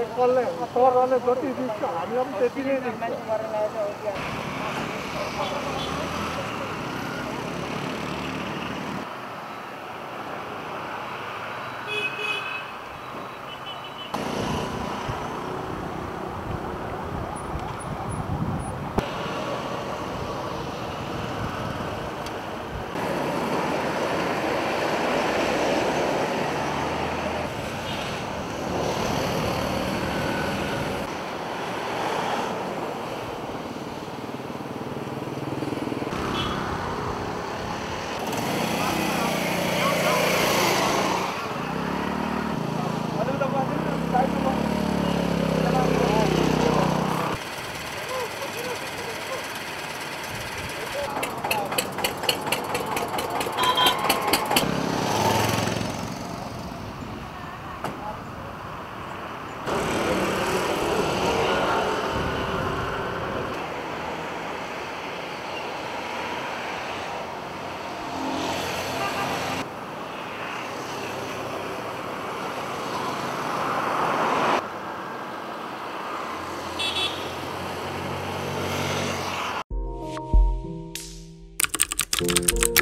कसले सरहरूले जति दिन्छ हामीलाई पनि त्यति नै दिन्छ Música